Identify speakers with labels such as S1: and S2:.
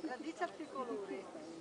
S1: La divisa ha più colore.